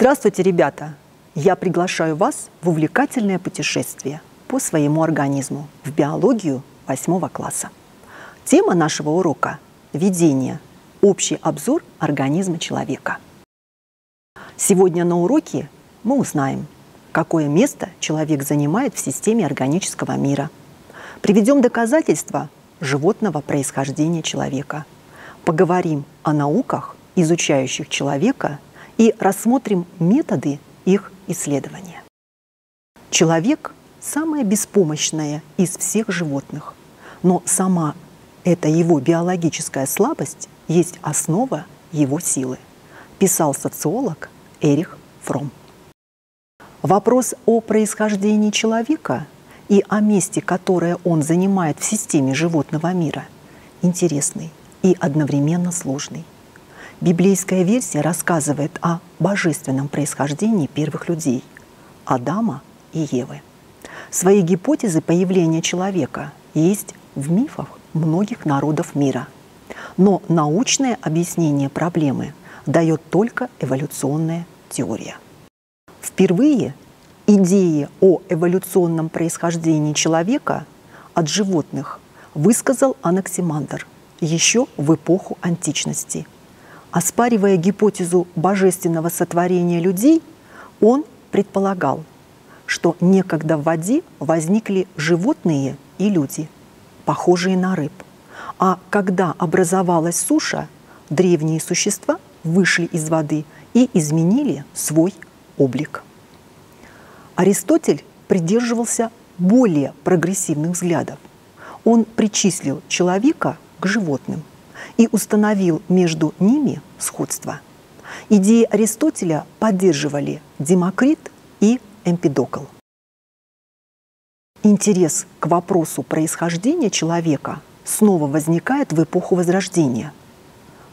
Здравствуйте, ребята! Я приглашаю вас в увлекательное путешествие по своему организму в биологию восьмого класса. Тема нашего урока – введение. Общий обзор организма человека. Сегодня на уроке мы узнаем, какое место человек занимает в системе органического мира. Приведем доказательства животного происхождения человека. Поговорим о науках, изучающих человека и рассмотрим методы их исследования. Человек – самое беспомощное из всех животных, но сама эта его биологическая слабость есть основа его силы, писал социолог Эрих Фром. Вопрос о происхождении человека и о месте, которое он занимает в системе животного мира, интересный и одновременно сложный – Библейская версия рассказывает о божественном происхождении первых людей – Адама и Евы. Свои гипотезы появления человека есть в мифах многих народов мира. Но научное объяснение проблемы дает только эволюционная теория. Впервые идеи о эволюционном происхождении человека от животных высказал Анаксимандр еще в эпоху античности – Оспаривая гипотезу божественного сотворения людей, он предполагал, что некогда в воде возникли животные и люди, похожие на рыб. А когда образовалась суша, древние существа вышли из воды и изменили свой облик. Аристотель придерживался более прогрессивных взглядов. Он причислил человека к животным – и установил между ними сходство. Идеи Аристотеля поддерживали Демокрит и Эмпидокл. Интерес к вопросу происхождения человека снова возникает в эпоху Возрождения.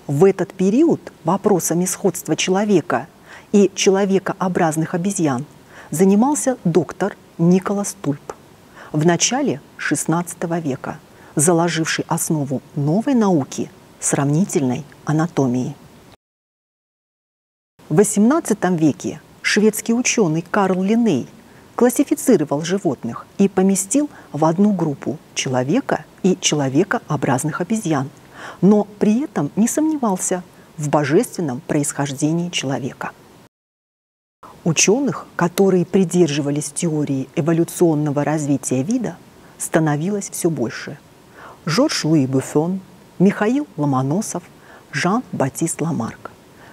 В этот период вопросами сходства человека и человекообразных обезьян занимался доктор Николас Тульп в начале XVI века, заложивший основу новой науки – сравнительной анатомии. В XVIII веке шведский ученый Карл Линней классифицировал животных и поместил в одну группу человека и человекообразных обезьян, но при этом не сомневался в божественном происхождении человека. Ученых, которые придерживались теории эволюционного развития вида, становилось все больше. Жорж Луи Буффон, Михаил Ломоносов, Жан-Батист Ламарк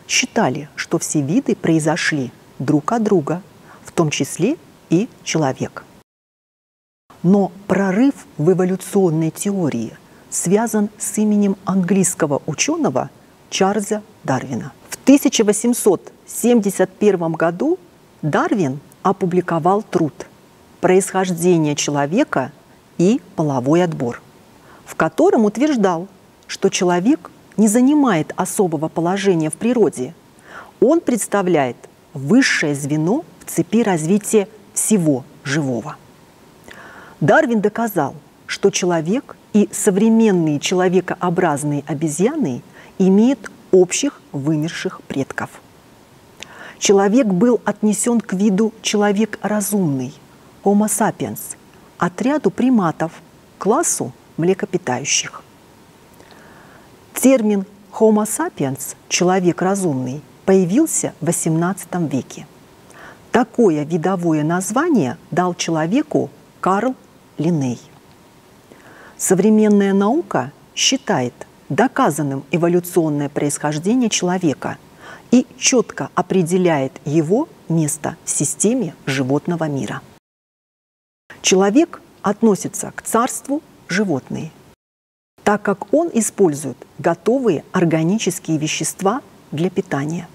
считали, что все виды произошли друг от друга, в том числе и человек. Но прорыв в эволюционной теории связан с именем английского ученого Чарльза Дарвина. В 1871 году Дарвин опубликовал труд «Происхождение человека и половой отбор», в котором утверждал, что человек не занимает особого положения в природе. Он представляет высшее звено в цепи развития всего живого. Дарвин доказал, что человек и современные человекообразные обезьяны имеют общих вымерших предков. Человек был отнесен к виду человек разумный, Homo sapiens, отряду приматов, классу млекопитающих – Термин Homo sapiens – человек разумный – появился в XVIII веке. Такое видовое название дал человеку Карл Линней. Современная наука считает доказанным эволюционное происхождение человека и четко определяет его место в системе животного мира. Человек относится к царству животные – так как он использует готовые органические вещества для питания.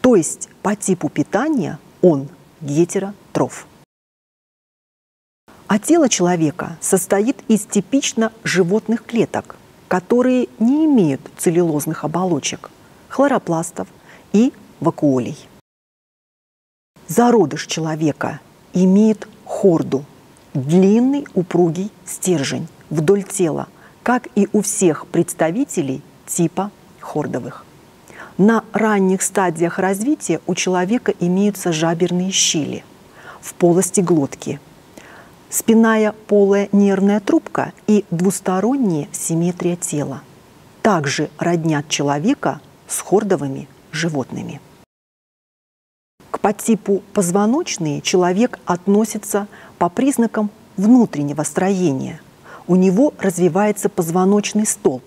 То есть по типу питания он гетеротроф. А тело человека состоит из типично животных клеток, которые не имеют целлюлозных оболочек, хлоропластов и вакуолей. Зародыш человека имеет хорду – длинный упругий стержень вдоль тела – как и у всех представителей типа хордовых. На ранних стадиях развития у человека имеются жаберные щели в полости глотки, спинная полая нервная трубка и двусторонняя симметрия тела. Также роднят человека с хордовыми животными. К подтипу позвоночные человек относится по признакам внутреннего строения. У него развивается позвоночный столб,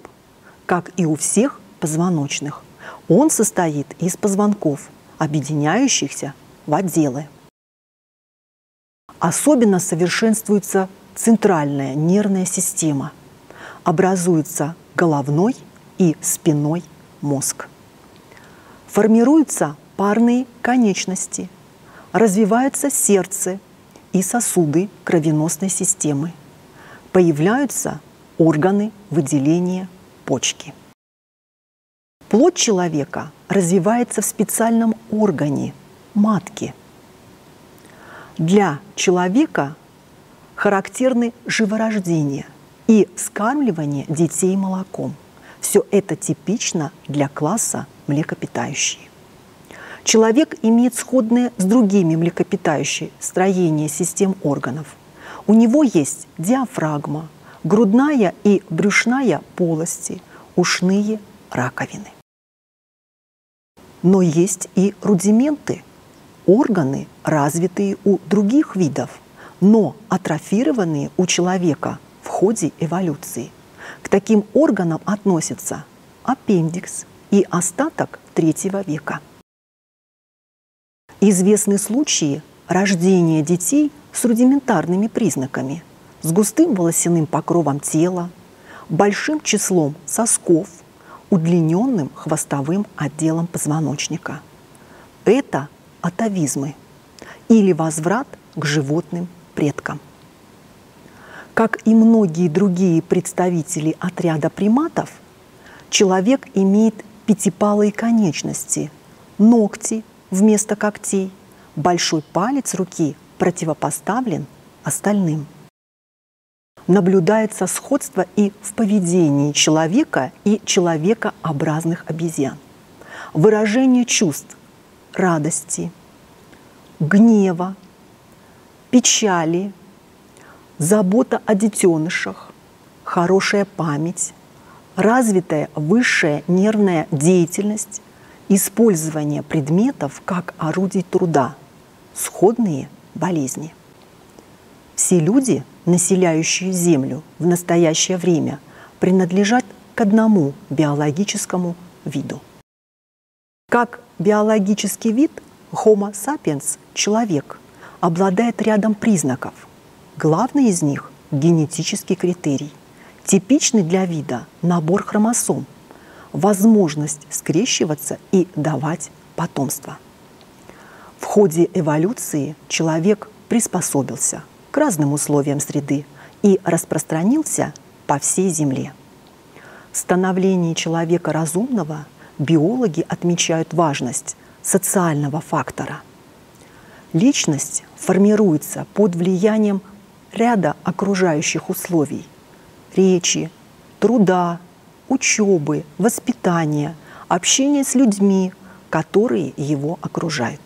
как и у всех позвоночных. Он состоит из позвонков, объединяющихся в отделы. Особенно совершенствуется центральная нервная система. Образуется головной и спиной мозг. Формируются парные конечности, развивается сердце и сосуды кровеносной системы. Появляются органы выделения почки. Плоть человека развивается в специальном органе – матке. Для человека характерны живорождение и вскармливание детей молоком. Все это типично для класса млекопитающие. Человек имеет сходное с другими млекопитающими строение систем органов. У него есть диафрагма, грудная и брюшная полости, ушные раковины. Но есть и рудименты, органы, развитые у других видов, но атрофированные у человека в ходе эволюции. К таким органам относятся аппендикс и остаток третьего века. Известны случаи рождения детей с рудиментарными признаками, с густым волосяным покровом тела, большим числом сосков – удлиненным хвостовым отделом позвоночника. Это атовизмы или возврат к животным предкам. Как и многие другие представители отряда приматов, человек имеет пятипалые конечности, ногти вместо когтей, большой палец руки противопоставлен остальным – наблюдается сходство и в поведении человека и человекообразных обезьян. Выражение чувств радости, гнева, печали, забота о детенышах, хорошая память, развитая высшая нервная деятельность, использование предметов как орудий труда, сходные болезни. Все люди – населяющие Землю в настоящее время, принадлежат к одному биологическому виду. Как биологический вид Homo sapiens – человек – обладает рядом признаков. Главный из них – генетический критерий. Типичный для вида набор хромосом, возможность скрещиваться и давать потомство. В ходе эволюции человек приспособился – к разным условиям среды и распространился по всей Земле. В становлении человека разумного биологи отмечают важность социального фактора. Личность формируется под влиянием ряда окружающих условий – речи, труда, учебы, воспитания, общения с людьми, которые его окружают.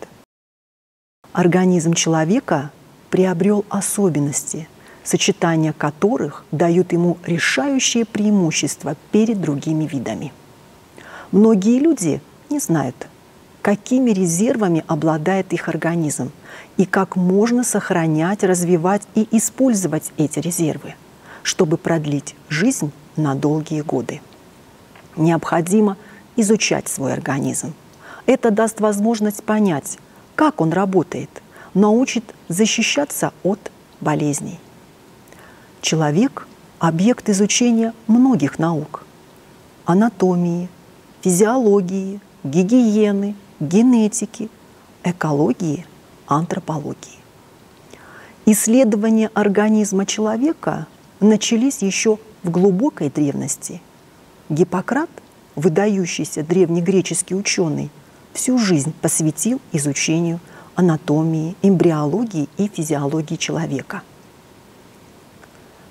Организм человека приобрел особенности, сочетания которых дают ему решающее преимущество перед другими видами. Многие люди не знают, какими резервами обладает их организм и как можно сохранять, развивать и использовать эти резервы, чтобы продлить жизнь на долгие годы. Необходимо изучать свой организм. Это даст возможность понять, как он работает – научит защищаться от болезней. Человек – объект изучения многих наук – анатомии, физиологии, гигиены, генетики, экологии, антропологии. Исследования организма человека начались еще в глубокой древности. Гиппократ, выдающийся древнегреческий ученый, всю жизнь посвятил изучению анатомии, эмбриологии и физиологии человека.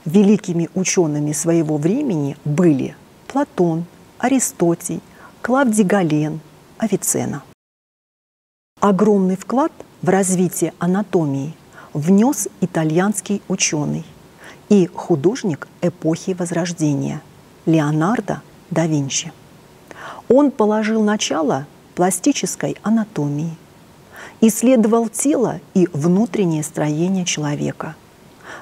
Великими учеными своего времени были Платон, Аристотий, Клавдий Гален, Авиценна. Огромный вклад в развитие анатомии внес итальянский ученый и художник эпохи Возрождения Леонардо да Винчи. Он положил начало пластической анатомии, исследовал тело и внутреннее строение человека,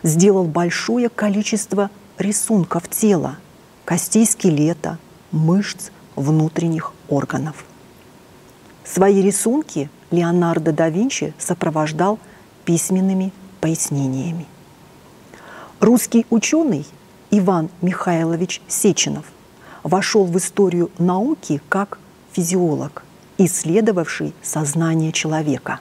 сделал большое количество рисунков тела, костей скелета, мышц, внутренних органов. Свои рисунки Леонардо да Винчи сопровождал письменными пояснениями. Русский ученый Иван Михайлович Сеченов вошел в историю науки как физиолог, исследовавший сознание человека.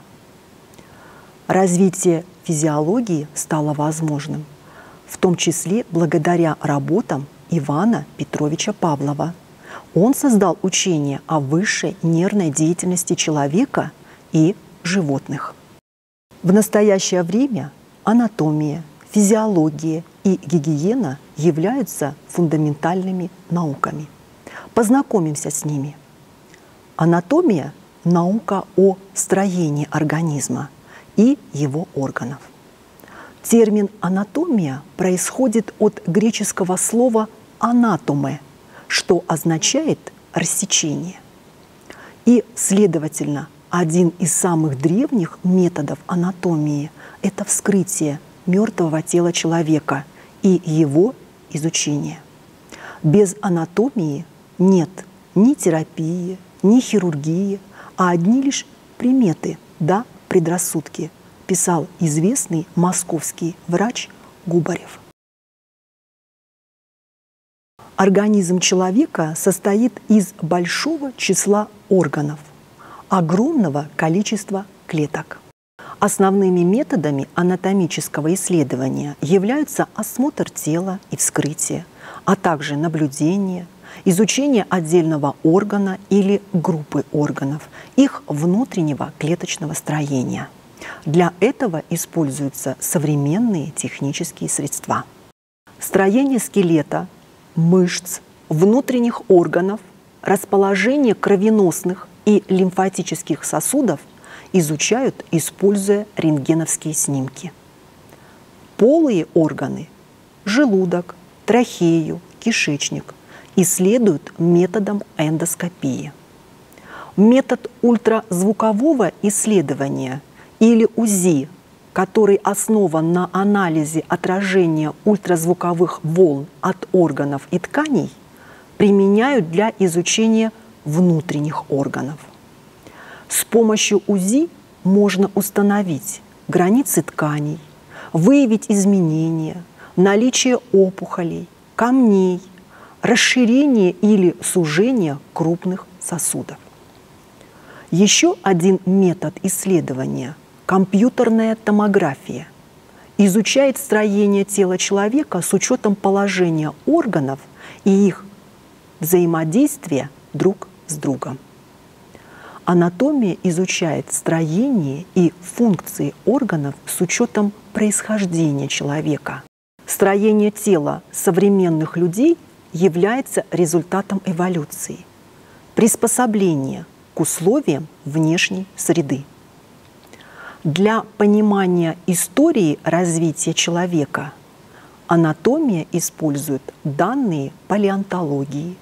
Развитие физиологии стало возможным, в том числе благодаря работам Ивана Петровича Павлова. Он создал учение о высшей нервной деятельности человека и животных. В настоящее время анатомия, физиология и гигиена являются фундаментальными науками. Познакомимся с ними. Анатомия – наука о строении организма и его органов. Термин «анатомия» происходит от греческого слова «анатоме», что означает «рассечение». И, следовательно, один из самых древних методов анатомии – это вскрытие мертвого тела человека и его изучение. Без анатомии нет ни терапии, ни хирургии, а одни лишь приметы, да, предрассудки, писал известный московский врач Губарев. Организм человека состоит из большого числа органов, огромного количества клеток – Основными методами анатомического исследования являются осмотр тела и вскрытие, а также наблюдение, изучение отдельного органа или группы органов, их внутреннего клеточного строения. Для этого используются современные технические средства. Строение скелета, мышц, внутренних органов, расположение кровеносных и лимфатических сосудов – изучают, используя рентгеновские снимки. Полые органы – желудок, трахею, кишечник – исследуют методом эндоскопии. Метод ультразвукового исследования или УЗИ, который основан на анализе отражения ультразвуковых волн от органов и тканей, применяют для изучения внутренних органов – с помощью УЗИ можно установить границы тканей, выявить изменения, наличие опухолей, камней, расширение или сужение крупных сосудов. Еще один метод исследования – компьютерная томография – изучает строение тела человека с учетом положения органов и их взаимодействия друг с другом. Анатомия изучает строение и функции органов с учетом происхождения человека. Строение тела современных людей является результатом эволюции, приспособления к условиям внешней среды. Для понимания истории развития человека анатомия использует данные палеонтологии,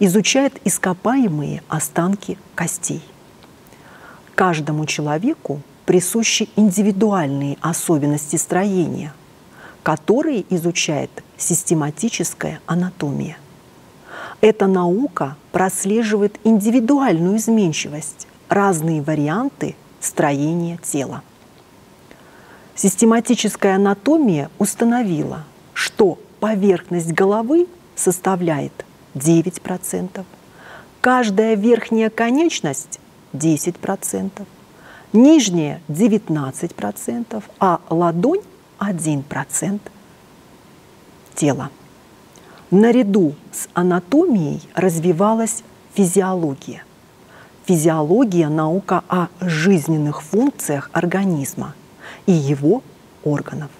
изучает ископаемые останки костей – Каждому человеку присущи индивидуальные особенности строения, которые изучает систематическая анатомия. Эта наука прослеживает индивидуальную изменчивость, разные варианты строения тела. Систематическая анатомия установила, что поверхность головы составляет 9%, каждая верхняя конечность 10%, нижняя 19%, а ладонь 1% тела. Наряду с анатомией развивалась физиология. Физиология – наука о жизненных функциях организма и его органов.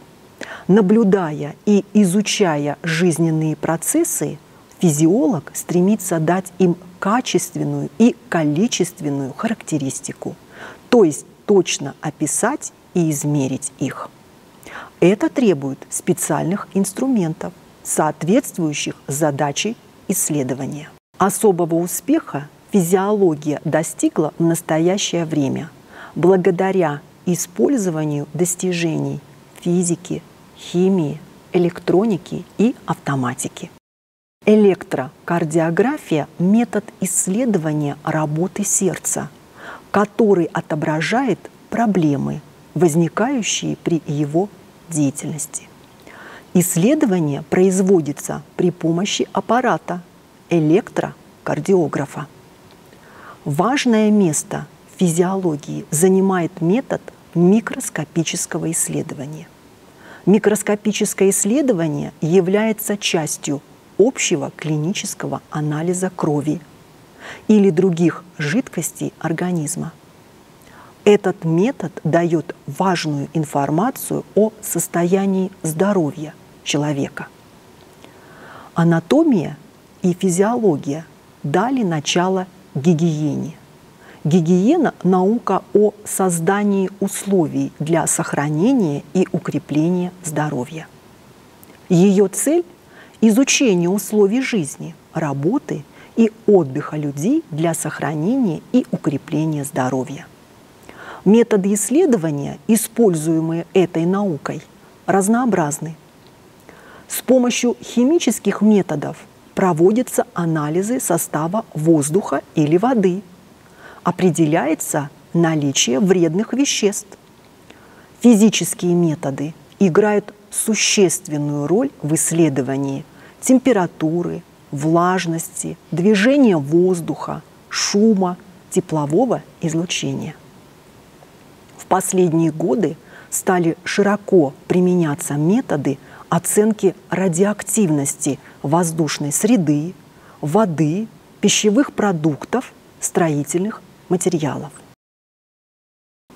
Наблюдая и изучая жизненные процессы, Физиолог стремится дать им качественную и количественную характеристику, то есть точно описать и измерить их. Это требует специальных инструментов, соответствующих задаче исследования. Особого успеха физиология достигла в настоящее время благодаря использованию достижений физики, химии, электроники и автоматики. Электрокардиография – метод исследования работы сердца, который отображает проблемы, возникающие при его деятельности. Исследование производится при помощи аппарата электрокардиографа. Важное место в физиологии занимает метод микроскопического исследования. Микроскопическое исследование является частью общего клинического анализа крови или других жидкостей организма. Этот метод дает важную информацию о состоянии здоровья человека. Анатомия и физиология дали начало гигиене. Гигиена – наука о создании условий для сохранения и укрепления здоровья. Ее цель – изучение условий жизни, работы и отдыха людей для сохранения и укрепления здоровья. Методы исследования, используемые этой наукой, разнообразны. С помощью химических методов проводятся анализы состава воздуха или воды. Определяется наличие вредных веществ. Физические методы играют существенную роль в исследовании температуры, влажности, движения воздуха, шума, теплового излучения последние годы стали широко применяться методы оценки радиоактивности воздушной среды, воды, пищевых продуктов, строительных материалов.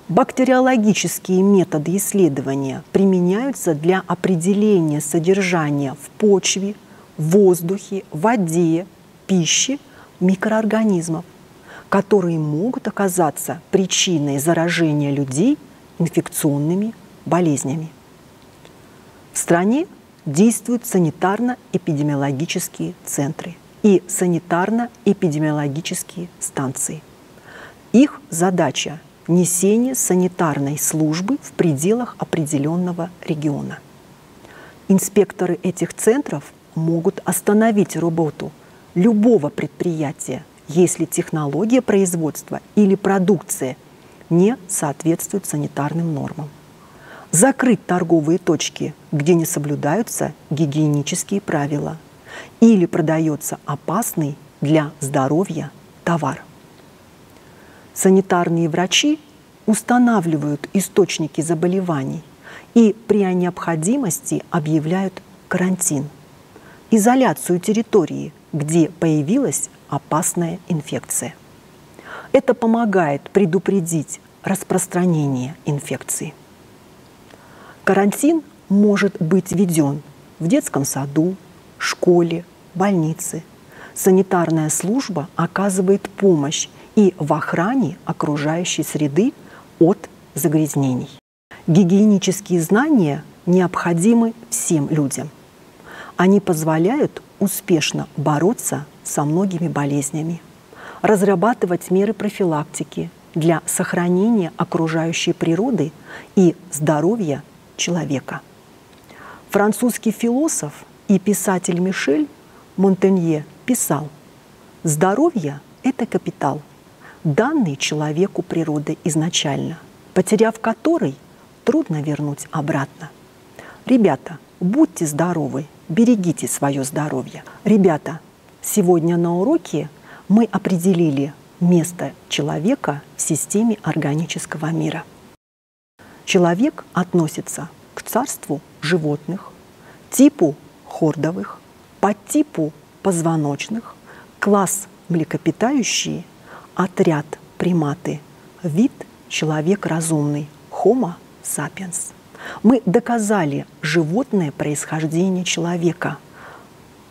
Бактериологические методы исследования применяются для определения содержания в почве, воздухе, воде, пище микроорганизмов, которые могут оказаться причиной заражения людей инфекционными болезнями. В стране действуют санитарно-эпидемиологические центры и санитарно-эпидемиологические станции. Их задача – несение санитарной службы в пределах определенного региона. Инспекторы этих центров могут остановить работу любого предприятия если технология производства или продукция не соответствует санитарным нормам. Закрыть торговые точки, где не соблюдаются гигиенические правила или продается опасный для здоровья товар. Санитарные врачи устанавливают источники заболеваний и при необходимости объявляют карантин, изоляцию территории, где появилась опасная инфекция. Это помогает предупредить распространение инфекции. Карантин может быть введен в детском саду, школе, больнице. Санитарная служба оказывает помощь и в охране окружающей среды от загрязнений. Гигиенические знания необходимы всем людям. Они позволяют успешно бороться со многими болезнями, разрабатывать меры профилактики для сохранения окружающей природы и здоровья человека. Французский философ и писатель Мишель Монтенье писал, «Здоровье – это капитал, данный человеку природой изначально, потеряв который, трудно вернуть обратно. Ребята, будьте здоровы, берегите свое здоровье. Ребята, Сегодня на уроке мы определили место человека в системе органического мира. Человек относится к царству животных, типу хордовых, подтипу позвоночных, класс млекопитающие, отряд приматы, вид человек разумный, Homo sapiens. Мы доказали животное происхождение человека –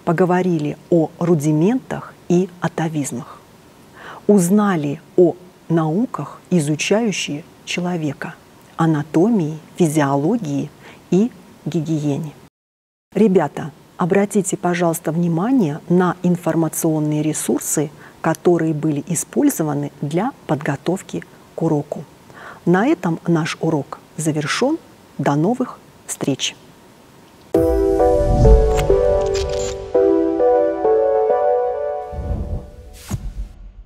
поговорили о рудиментах и атовизмах, узнали о науках, изучающие человека, анатомии, физиологии и гигиене. Ребята, обратите, пожалуйста, внимание на информационные ресурсы, которые были использованы для подготовки к уроку. На этом наш урок завершен. До новых встреч!